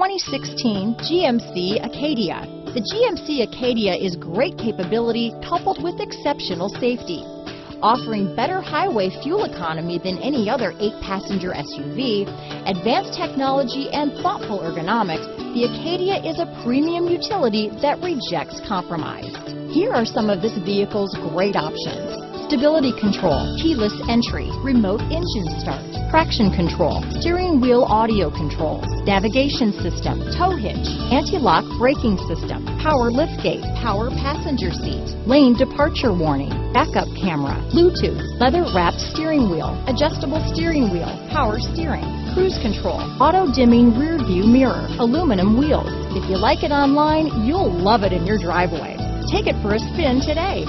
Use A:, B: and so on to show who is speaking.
A: 2016 GMC Acadia. The GMC Acadia is great capability coupled with exceptional safety. Offering better highway fuel economy than any other eight-passenger SUV, advanced technology and thoughtful ergonomics, the Acadia is a premium utility that rejects compromise. Here are some of this vehicle's great options stability control, keyless entry, remote engine start, traction control, steering wheel audio controls, navigation system, tow hitch, anti-lock braking system, power liftgate, power passenger seat, lane departure warning, backup camera, Bluetooth, leather wrapped steering wheel, adjustable steering wheel, power steering, cruise control, auto dimming rear view mirror, aluminum wheels. If you like it online, you'll love it in your driveway. Take it for a spin today.